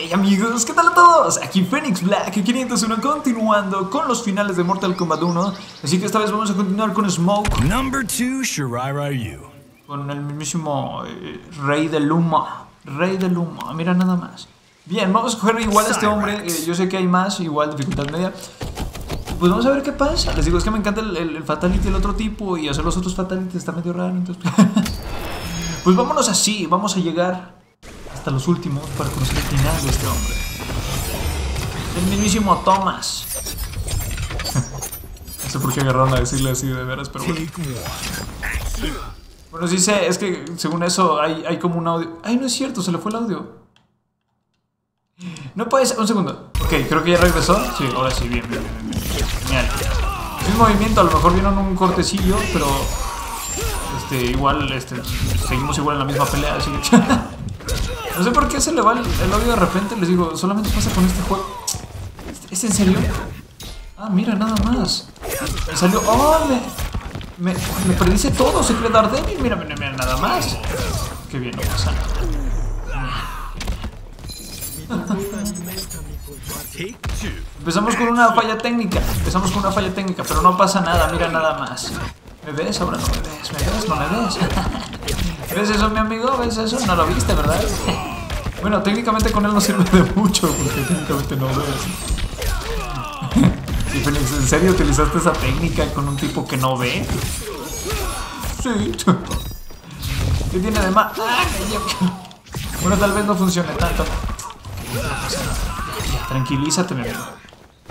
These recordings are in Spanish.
Hey amigos, ¿qué tal a todos? Aquí Phoenix Black 501 continuando con los finales de Mortal Kombat 1 Así que esta vez vamos a continuar con Smoke. Number 2, Shirai Ryu. Con el mismísimo eh, Rey del Humo Rey del Humo, mira nada más. Bien, vamos a coger igual a este hombre eh, Yo sé que hay más, igual dificultad media. Pues vamos a ver qué pasa. Les digo, es que me encanta el, el, el Fatality del otro tipo Y hacer los otros Fatalities está medio raro entonces... Pues vámonos así, vamos a llegar hasta los últimos para conocer el final de este hombre. El mismísimo Thomas. no sé por qué agarraron a decirle así de veras, pero bueno. Bueno, sí sé, es que según eso hay, hay como un audio. Ay, no es cierto, se le fue el audio. No puede ser, un segundo. Ok, creo que ya regresó. Sí, ahora sí, bien, bien, bien. bien. Genial. Es un movimiento, a lo mejor vieron un cortecillo, pero este, igual, este, seguimos igual en la misma pelea, así que... No sé por qué se le va el, audio de repente. Les digo, solamente pasa con este juego. ¿Es en serio? Ah, mira, nada más. Me salió. ¡Oh! Me, me, me predice todo. Secret Daredevil. Mira, mira, mira, nada más. Qué bien, no pasa nada. Empezamos con una falla técnica. Empezamos con una falla técnica, pero no pasa nada. Mira, nada más. ¿Me ves? Ahora no me ves. ¿Me ves? No me ves. ¿Ves eso, mi amigo? ¿Ves eso? No lo viste, ¿verdad? Bueno, técnicamente con él no sirve de mucho, porque técnicamente no ves. ¿en serio utilizaste esa técnica con un tipo que no ve? Sí. ¿Qué tiene de más? Bueno, tal vez no funcione tanto. Tranquilízate, mi amigo.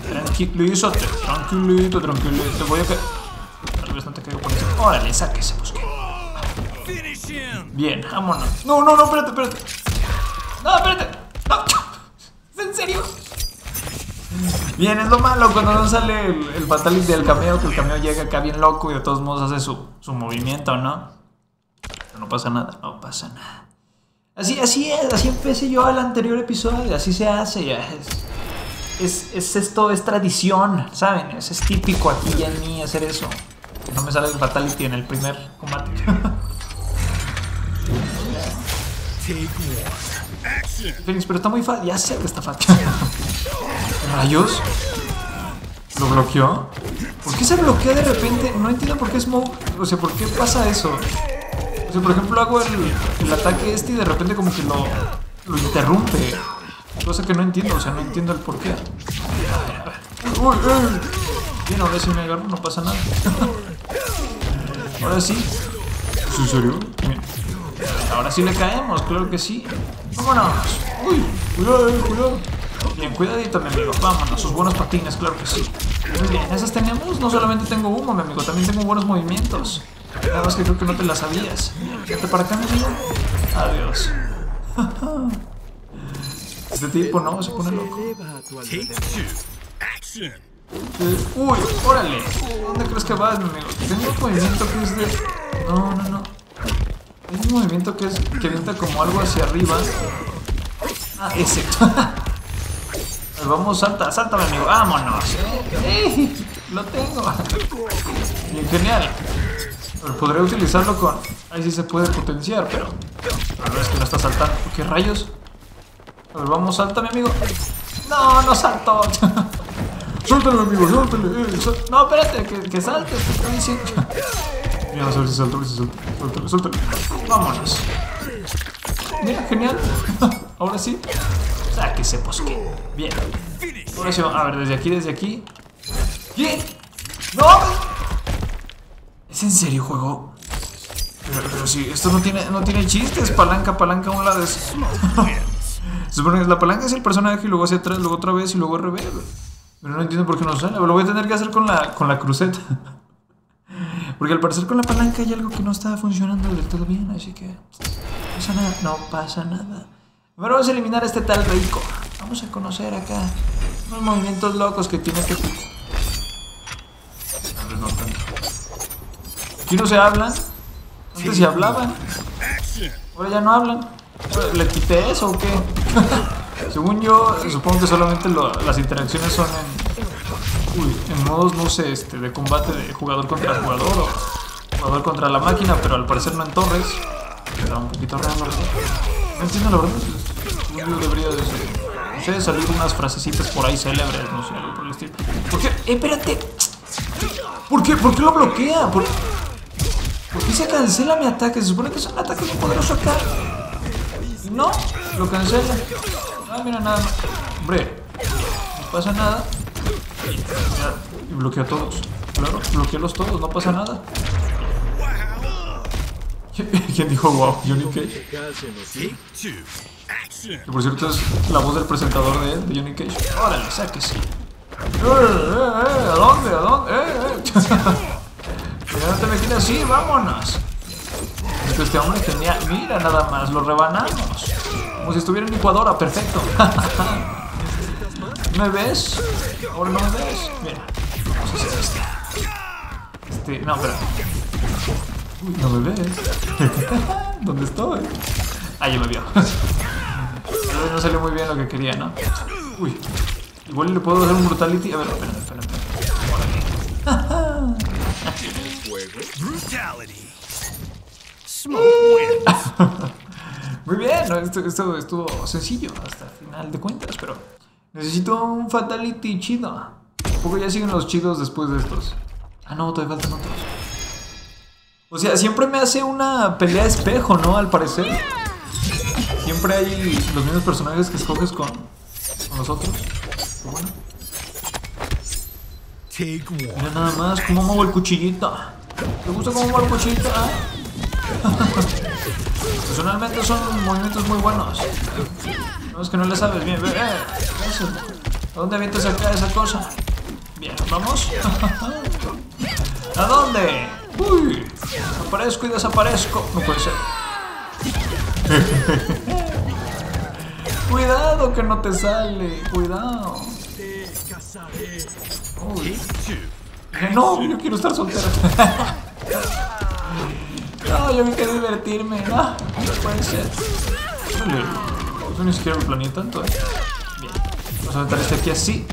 Tranquilízate, tranquilito, tranquilito. Voy a que... Órale, sáquese, pues que... Bien, vámonos. No, no, no, espérate, espérate. No, espérate. No. ¿Es en serio? Bien, es lo malo cuando no sale el, el fatality del cameo, que el cameo llega acá bien loco y de todos modos hace su, su movimiento, ¿no? Pero no pasa nada, no pasa nada. Así, así es, así empecé yo al anterior episodio, así se hace ya. Es, es, es esto, es tradición, ¿saben? Es, es típico aquí en mí hacer eso. No me sale el fatality en el primer combate. Phoenix, pero está muy fácil. Ya sé que está fácil. ¿Rayos? ¿Lo bloqueó? ¿Por qué se bloquea de repente? No entiendo por qué Smoke. O sea, ¿por qué pasa eso? O sea, por ejemplo, hago el, el ataque este y de repente como que lo, lo interrumpe. Cosa que no entiendo, o sea, no entiendo el por qué. Bien, ahora sí me agarro, no pasa nada. ahora sí. ¿Es en serio? Bien. Ahora sí le caemos, claro que sí. Vámonos. Uy, cuidado, eh, cuidado. Bien, cuidadito, mi amigo. Vámonos, sus buenos patines, claro que sí. Muy bien, esas tenemos. No solamente tengo humo, mi amigo, también tengo buenos movimientos. Nada más que creo que no te las sabías. Fíjate para acá, mi amigo. Adiós. Este tipo no se pone loco. Eh, Uy, órale. ¿Dónde crees que vas, mi amigo? Tengo un movimiento que es de. No, no, no. Es un movimiento que es que avienta como algo hacia arriba. Ah, ese. Vamos, salta, salta, mi amigo. Vámonos. ¡Eh! Lo tengo. Bien, genial. Podría utilizarlo con. Ahí sí se puede potenciar, pero. La verdad es que no está saltando. ¿Qué rayos? A ver, vamos, salta, mi amigo. No, no saltó. Suéltale, mi amigo, suéltale. Eh. No, espérate, que, que salte, te estoy diciendo. Mira, vamos a ver si salta, a ver si salta. Suéltale, suéltale. Vámonos. Mira, genial. Ahora sí. Sáquese, pues que. Bien. Ahora sí, a ver, desde aquí, desde aquí. Bien. ¡No! ¿Es en serio, juego? Pero, pero sí, esto no tiene, no tiene chistes. Palanca, palanca a un lado. Es... Se supone que la palanca es el personaje y luego hacia atrás, luego otra vez y luego al revés. Pero no entiendo por qué no sale. Lo voy a tener que hacer con la, con la cruceta. Porque al parecer con la palanca hay algo que no está funcionando del todo bien, así que... No pasa nada, no pasa nada. Pero vamos a eliminar a este tal rico. Vamos a conocer acá unos movimientos locos que tiene este tipo. A ver, no tanto. Aquí no se hablan. Antes se hablaban. Ahora ya no hablan. ¿Le quité eso o qué? Según yo, supongo que solamente las interacciones son en, en modos, no sé, este, de combate de jugador contra jugador o jugador contra la máquina, pero al parecer no en torres. Está un poquito raro. No entiendo la verdad. Según yo debería de ser. sé, de salir unas frasecitas por ahí célebres, no sé, algo por el estilo. ¿Por qué? Eh, espérate. ¿Por qué? ¿Por qué lo bloquea? ¿Por, ¿Por qué se cancela mi ataque? Se supone que es un ataque muy poderoso acá. No, lo cancela. Ah, mira, nada. Hombre, no pasa nada. Mira, y bloquea a todos. Claro, bloquealos todos, no pasa nada. ¿Quién dijo wow? Johnny Cage. Que por cierto es la voz del presentador de, de Johnny Cage. Órale, sáquese. ¡Eh, eh, eh! ¿A dónde? ¿A dónde? ¡Eh, eh! No te me quedes así, vámonos. Este hombre genial. Mira nada más, lo rebanamos. Como si estuviera en licuadora, perfecto. ¿Me ves? Ahora no me ves. Mira, vamos a hacer este. Este, no, espera. Uy, no me ves. ¿Dónde estoy? Ah, ya me vio. Tal vez no salió muy bien lo que quería, ¿no? Uy. Igual le puedo hacer un brutality. A ver, espera, espera, espera. Brutality. Smoke wins. Muy bien, ¿no? esto, esto estuvo sencillo hasta el final de cuentas, pero necesito un fatality chido. Poco ya siguen los chidos después de estos. Ah, no, todavía faltan otros. O sea, siempre me hace una pelea espejo, ¿no? Al parecer. Siempre hay los mismos personajes que escoges con, con los otros. Pero bueno, mira nada más cómo muevo el cuchillito. ¿Te gusta cómo muevo el cuchillito? ah? Personalmente son movimientos muy buenos. No es que no le sabes bien. Eh. ¿A dónde avientas acá esa cosa? Bien, vamos. ¿A dónde? Uy, aparezco y desaparezco. No puede ser. Cuidado que no te sale. Cuidado. Uy. No, yo quiero estar soltero. No, yo me quiero divertirme. No, no puede ser. Órale, Eso ni siquiera lo planeé tanto, eh. Bien. Vamos a aventar este aquí así.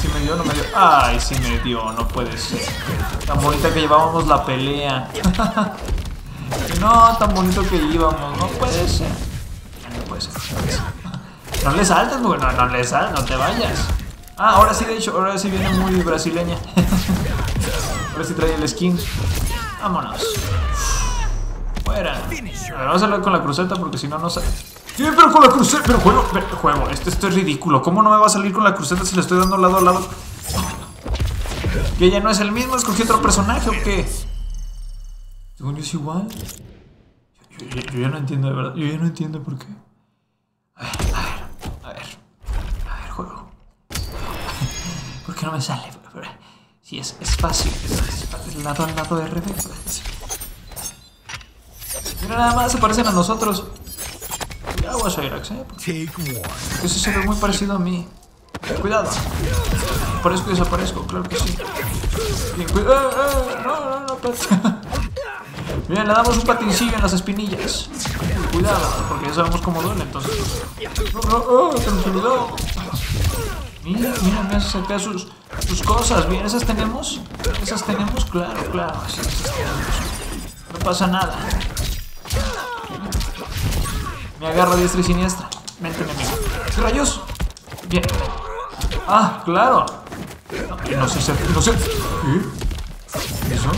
Si me dio, no me dio. Ay, si me dio, no puede ser. Tan bonita que llevábamos la pelea. No, tan bonito que íbamos. No puede ser. No puede ser. No, le saltes, mujer. No, no le saltes, no te vayas. Ah, ahora sí, de hecho, ahora sí viene muy brasileña. ahora sí trae el skin. Vámonos. Fuera. A ver, vamos a hablar con la cruceta porque si no, no sale. ¿Qué? Pero con la cruceta. Pero juego, pero juego. Esto, esto es ridículo. ¿Cómo no me va a salir con la cruceta si le estoy dando lado a lado? ¿Que ya no es el mismo? ¿Escogí otro personaje o qué? Según yo es igual. Yo, yo- yo ya no entiendo, de verdad. Yo ya no entiendo por qué. A ver, a ver, a ver. A ver, juego. ¿Por qué no me sale? Si es, es fácil. Es, fácil. Lado al lado de RB. Mira, nada más se parecen a nosotros. Aguas, Airax, ¿eh? Take one. Porque ese se ve muy parecido a mí. Cuidado. Aparezco y desaparezco, claro que sí. Bien, cu- ¡Eh, eh! No, no, no, espérate. Bien, le damos un patincillo en las espinillas. Cuidado, porque ya sabemos cómo duele, entonces. No, no, oh, tranquilidad. Mira, mira, me hace sacar sus, sus cosas. Bien, ¿esas tenemos? ¿Esas tenemos? Claro, claro. sí, esas tenemos. No pasa nada. Me agarra diestra y siniestra. Vente, mi amigo. ¿Qué rayos? Bien. Ah, claro. No, no sé, no sé. ¿Qué? ¿Eso?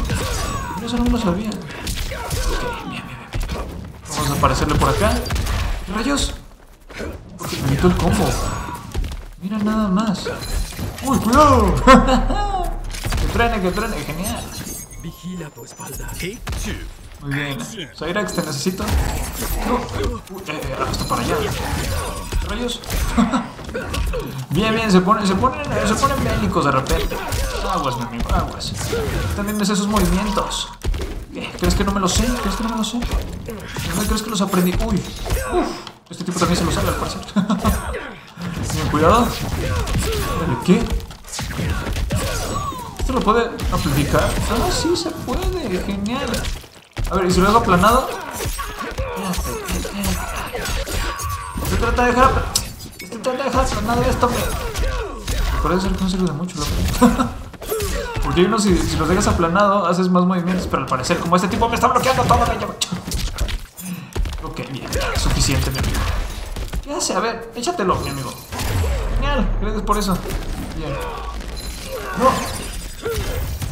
Eso no lo sabía. Ok, bien, bien, bien. Vamos a aparecerle por acá. ¿Qué rayos? Porque me quitó el combo. Mira nada más. ¡Uy, cuidado! que trene, que trene. Genial. Vigila tu espalda. Take two. Muy bien. Cyrax, te necesito. No. Uy, eh, eh, hasta para allá. Rayos. bien, bien, se ponen, se ponen, eh, se ponen bélicos de repente. Aguas, mi amigo, aguas. También ves esos movimientos. Eh, ¿Crees que no me lo sé? ¿Crees que no me lo sé? ¿No crees que los aprendí? Uy. Uf. Este tipo también se lo sabe, al parecer. cuidado. ¿Qué? ¿Esto lo puede amplificar? Ah, sí, se puede. Genial. A ver, ¿y si lo hago aplanado? Se trata de dejar. Se trata de dejar aplanado esto. Parece ser que no sirve de mucho, loco. Porque unos, si, si los dejas aplanado, haces más movimientos, pero al parecer, como este tipo me está bloqueando todo, me llevo. Ok, bien, suficiente, mi amigo. ¿Qué hace? A ver, échatelo, mi amigo. Genial, gracias por eso. Bien. No.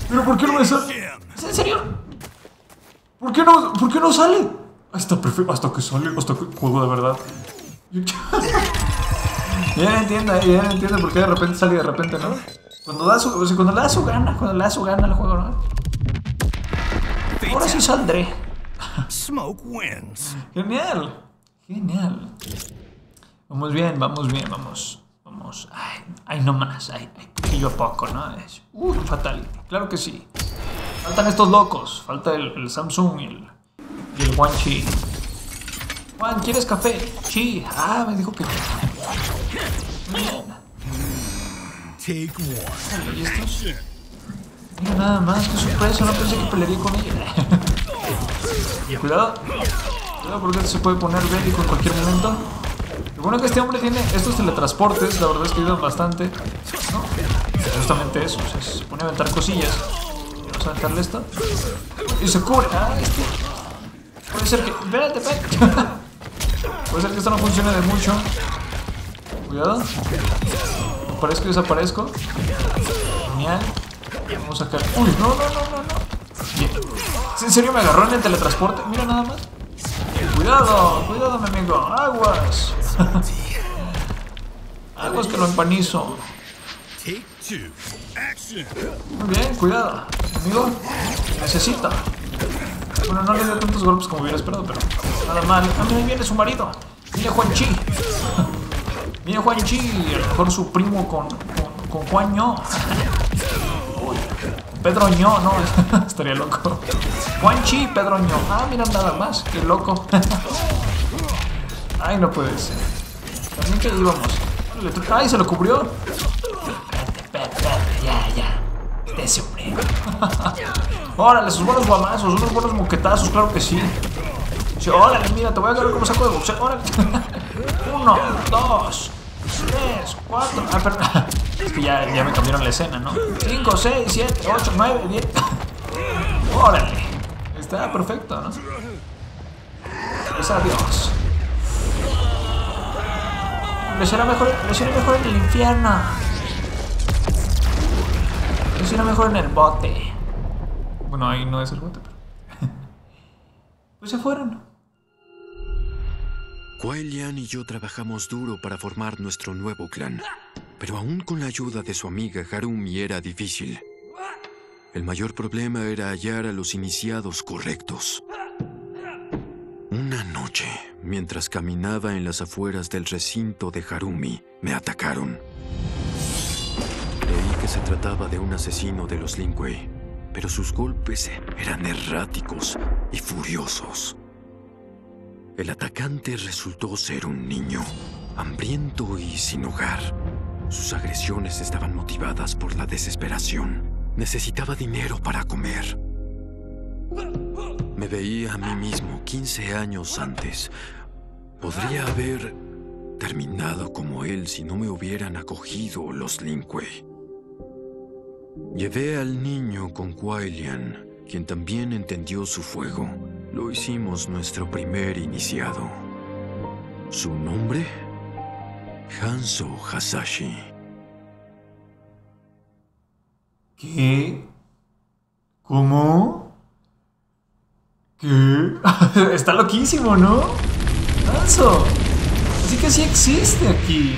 ¿Pero por qué no me sale? ¿Es en serio? ¿Por qué no, por qué no sale? Está perfecto, hasta que sale, hasta que juego de verdad. ya entiendo, ya entiendo por qué de repente sale y de repente no. Cuando, da su, o sea, cuando le da su gana, cuando le da su gana al juego, ¿no? Ahora sí saldré. Smoke wins. Genial, genial. Vamos bien, vamos bien, vamos. Vamos. Ay, ay no más, ay, ay, poquillo a poco, ¿no? Es, uh, fatality. Claro que sí. Faltan estos locos. Falta el, el Samsung y el, y el Juan Chi. Juan, ¿quieres café? Chi. Ah, me dijo que. Bien. Take one. ¿Y estos? Mira nada más, qué sorpresa, no pensé que pelearía con ella. Cuidado. Cuidado porque se puede poner bélico en cualquier momento. Lo bueno que este hombre tiene estos teletransportes, la verdad es que ayudan bastante. ¿no? Justamente eso, o sea, se pone a aventar cosillas. Vamos a aventarle esto. Y se cubre. Ah, este. Puede ser que. Espérate. Puede ser que esto no funcione de mucho. Cuidado. Aparezco y desaparezco. Genial. Vamos a sacar. Uy, no, no, no, no, no. Bien. ¿En serio me agarró en el teletransporte? Mira nada más. Cuidado, cuidado, mi amigo. Aguas. Aguas que lo empanizo. Muy bien, cuidado. Amigo, necesita. Bueno, no le dio tantos golpes como hubiera esperado, pero nada mal. Ah, mira, ahí viene su marido. Mira Juan Chi. Mira Juan Chi, a lo mejor su primo con, con, con Juan Ño. Pedro Ño, no, estaría loco. Juan Chi, Pedro Ño. Ah, mira nada más, qué loco. Ay, no puede ser. También que íbamos. Ay, se lo cubrió. Espérate, espérate, espérate, ya, ya. Dese hombre. Órale, sus buenos guamazos, unos buenos moquetazos, claro que sí. Sí, órale, mira, te voy a agarrar como saco de boxeo. Órale. Uno, dos, tres, cuatro. Ah, perdón. Es que ya, ya me cambiaron la escena, ¿no? Cinco, seis, siete, ocho, nueve, diez. Órale. Está perfecto, ¿no? Pues adiós. Le será mejor, le será mejor en el infierno. Le será mejor en el bote. Bueno, ahí no es el bote, pero. pues se fueron. Kuailian y yo trabajamos duro para formar nuestro nuevo clan, pero aún con la ayuda de su amiga Harumi era difícil. El mayor problema era hallar a los iniciados correctos. Una mientras caminaba en las afueras del recinto de Harumi, me atacaron. Creí que se trataba de un asesino de los Lingwei, pero sus golpes eran erráticos y furiosos. El atacante resultó ser un niño, hambriento y sin hogar. Sus agresiones estaban motivadas por la desesperación. Necesitaba dinero para comer. Me veía a mí mismo 15 años antes. Podría haber terminado como él si no me hubieran acogido los Linkway. Llevé al niño con Kuailian, quien también entendió su fuego. Lo hicimos nuestro primer iniciado. ¿Su nombre? Hanzo Hasashi. ¿Qué? ¿Cómo? ¿Qué? Está loquísimo, ¿no? Así que sí existe aquí.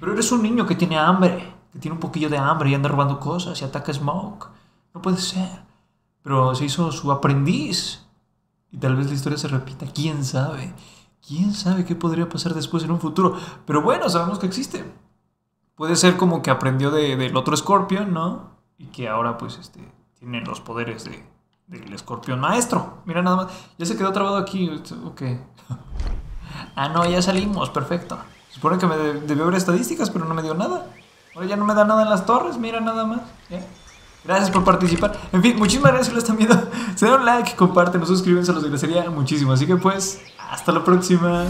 Pero eres un niño que tiene hambre, que tiene un poquillo de hambre y anda robando cosas y ataca a Smoke. No puede ser. Pero se hizo su aprendiz. Y tal vez la historia se repita. ¿Quién sabe? ¿Quién sabe qué podría pasar después en un futuro? Pero bueno, sabemos que existe. Puede ser como que aprendió de- del otro Scorpion, ¿no? Y que ahora pues este tiene los poderes de, del escorpión maestro. Mira nada más. Ya se quedó trabado aquí. Ok. ah, no, ya salimos. Perfecto. Supone que me de- debió ver estadísticas, pero no me dio nada. Ahora ya no me da nada en las torres. Mira nada más. Gracias por participar. En fin, muchísimas gracias lo están viendo. Se dan un like, comparten, nos suscriben, se los agradecería muchísimo. Así que pues, hasta la próxima.